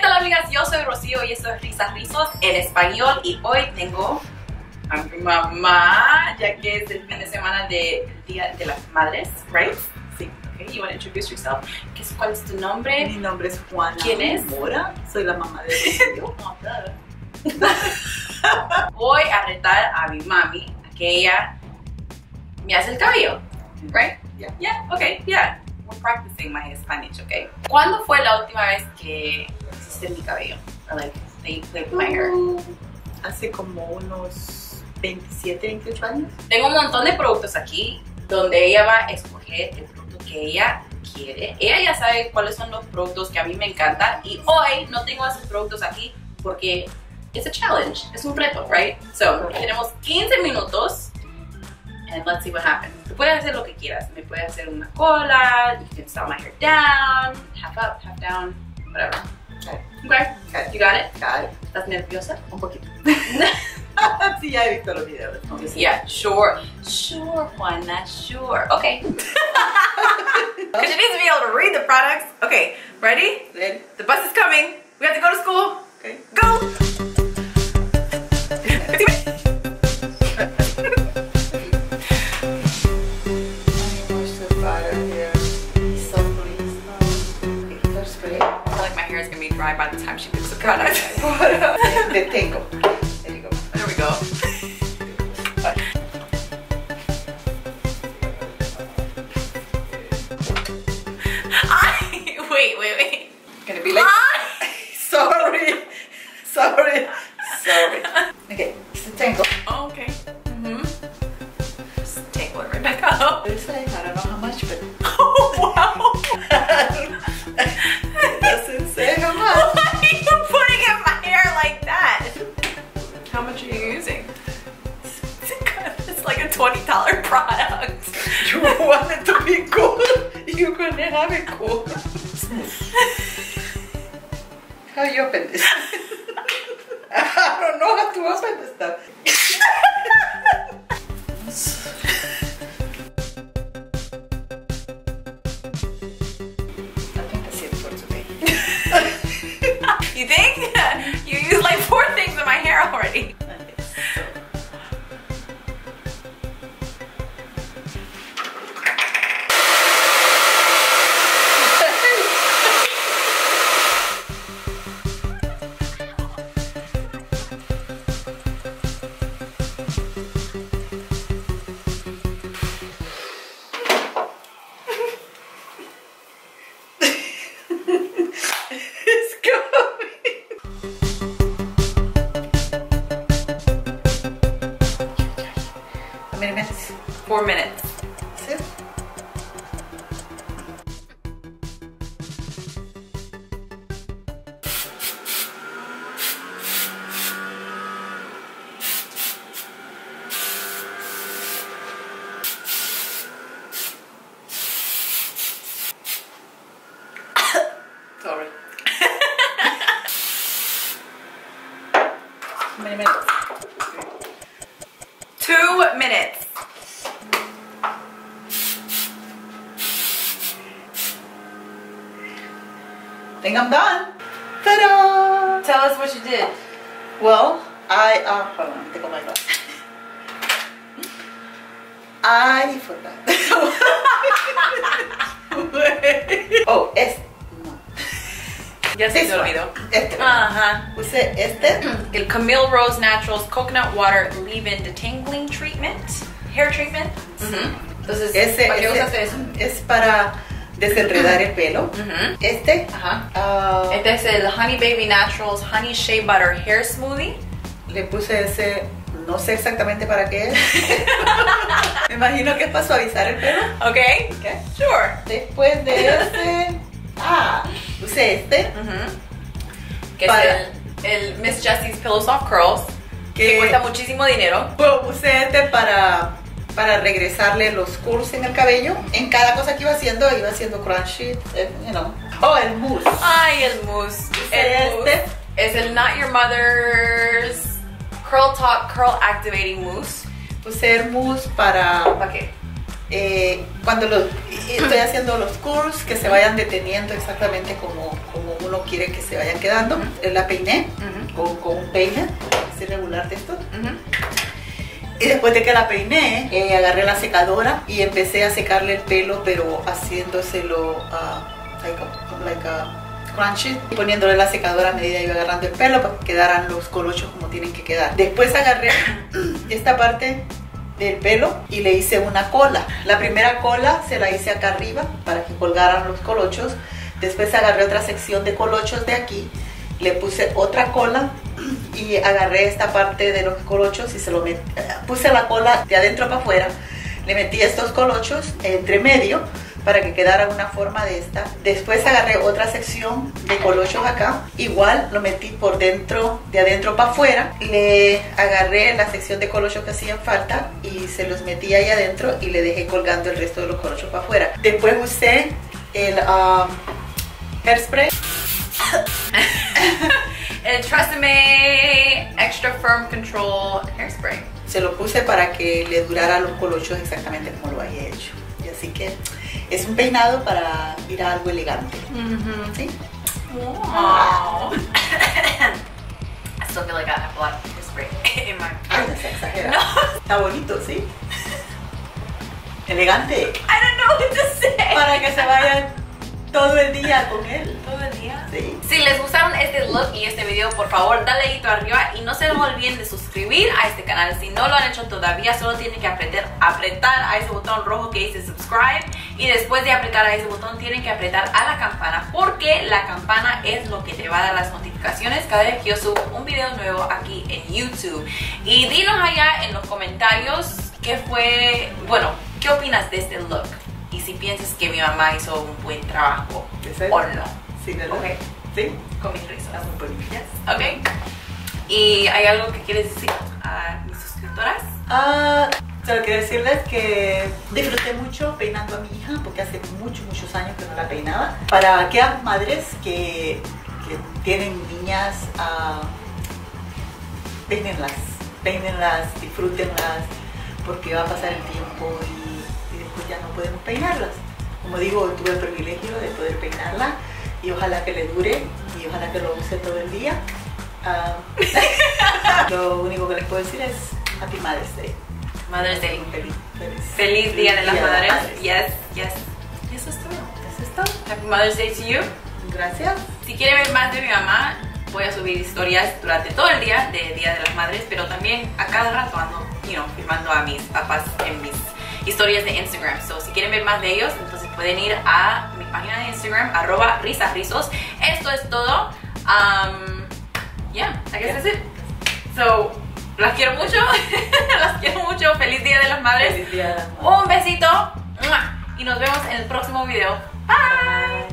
¿Qué tal amigas? Yo soy Rocío y esto es Risas Rizos en español y hoy tengo a mi mamá, ya que es el fin de semana del Día de las Madres, right? Sí. Okay, you want to introduce yourself? ¿Qué es, ¿Cuál es tu nombre? Mi nombre es Juana ¿Quién es? Mora. Soy la mamá de Rocío. Voy a retar a mi mami a que ella me hace el cabello, right? Yeah. Yeah, okay, yeah. We're practicing my Spanish, okay? ¿Cuándo fue la última vez que hiciste mi cabello? Or like, played with my hair? Uh, Hace como unos 27, 28 años. Tengo un montón de productos aquí donde ella va a escoger el producto que ella quiere. Ella ya sabe cuáles son los productos que a mí me encantan y hoy no tengo esos productos aquí porque es a challenge, es un reto, right? So, tenemos 15 minutos and let's see what happens. Tú puedes hacer lo que quieras. Me puedes hacer una cola, you can style my hair down, half up, half down, whatever. Okay. Okay, Okay. you got it? Got it. ¿Estás nerviosa? Un poquito. sí, ya he visto los videos. sí. Yeah, sure. Sure, Juana, sure. Okay. Because she needs to be able to read the products. Okay, ready? Ready? The bus is coming. We have to go to school. Okay. Go! Detengo. There How much are you using? It's like a $20 product. You want it to be cool. You're gonna have it cool. How you open this? I don't know how to open this stuff. Minutes? Four minutes. Two minutes. think I'm done. Ta-da! Tell us what you did. Well, I uh, hold on, let me take off my. I forgot. oh, este. Ya se te olvidó. Este. Ajá. Puse este. El Camille Rose Naturals Coconut Water Leave-In Detangling Treatment. Hair treatment. Entonces, Ese, ¿para qué ese usas eso? es para desenredar el pelo. Este. Ajá. ah, Este es el Honey Baby Naturals Honey Shea Butter Hair Smoothie. le puse ese. No sé exactamente para qué es. Me imagino que es para suavizar el pelo. Ok. Ok. Sure. Después de ese. Ah, puse este. Que Para- es el, el Miss Jessie's Pillow Soft Curls. Que Que cuesta muchísimo dinero. Bueno, puse este para, para regresarle los curls en el cabello. En cada cosa que iba haciendo, iba haciendo crunchy, eh, you know. Oh, el mousse. Ay, el mousse. El Este. mousse. Es el Not Your Mother's Curl Talk Curl Activating Mousse. Puse el mousse para ¿Para qué? eh, cuando los, estoy haciendo los curls que se vayan deteniendo exactamente como, como uno quiere que se vayan quedando. La peiné con, con un peine, así regular de esto. Y después de que la peiné, eh, agarré la secadora y empecé a secarle el pelo, pero haciéndoselo uh, like a, like a crunchy, poniéndole la secadora a medida que iba agarrando el pelo para que quedaran los colochos como tienen que quedar. Después agarré esta parte del pelo y le hice una cola. La primera cola se la hice acá arriba para que colgaran los colochos. Después agarré otra sección de colochos de aquí, le puse otra cola y agarré esta parte de los colochos y se lo metí, puse la cola de adentro para afuera, le metí estos colochos entre medio para que quedara una forma de esta. Después agarré otra sección de colochos acá, igual lo metí por dentro, de adentro para afuera, le agarré la sección de colochos que hacían falta y se los metí ahí adentro y le dejé colgando el resto de los colochos para afuera. Después usé el um, hairspray. el Tresemme Extra Firm Control Hairspray. Se lo puse para que le durara los colochos exactamente como lo había hecho. Y así que es un peinado para ir a algo elegante. ¿Sí? Wow. I still feel like I have a lot of hairspray in my Ay, no se exagera. Está bonito, ¿sí? Elegante. I don't know what to say. Para que se vayan todo el día con él. Todo el día. Sí. Si les gustaron este look y este video, por favor, dale dedito arriba y no se olviden de suscribir a este canal. Si no lo han hecho todavía, solo tienen que apretar, apretar a ese botón rojo que dice subscribe y después de apretar a ese botón tienen que apretar a la campana porque la campana es lo que te va a dar las notificaciones cada vez que yo subo un video nuevo aquí en YouTube. Y dinos allá en los comentarios qué fue, bueno, qué opinas de este look si piensas que mi mamá hizo un buen trabajo o no. Sí, ¿verdad? Ok. Sí. Con mis risas. Las. Ok. ¿Y hay algo que quieres decir a mis suscriptoras? Ah, solo quiero decirles que disfruté mucho peinando a mi hija porque hace muchos, muchos años que no la peinaba. Para aquellas madres que, que tienen niñas, uh, peínenlas, peínenlas, disfrútenlas porque va a pasar el tiempo y, ya no podemos peinarlas. Como digo, tuve el privilegio de poder peinarla y ojalá que le dure y ojalá que lo use todo el día. Uh, lo único que les puedo decir es Happy Mother's Day. Mother's Day. Feliz, feliz. Feliz Día de las. Madres. Yes, yes. Y eso es todo. Eso es todo. Happy Mother's Day to you. Gracias. Si quieren ver más de mi mamá, voy a subir historias durante todo el día de Día de las Madres, pero también a cada rato ando, you know, filmando a mis papás en mis historias de Instagram. So, si quieren ver más de ellos, entonces pueden ir a mi página de Instagram, arroba risasrizos. Esto es todo. Um, yeah, I guess that's it. So, las quiero mucho. las quiero mucho. Feliz Día de las Madres. Feliz día. Un besito. Y nos vemos en el próximo video. Bye.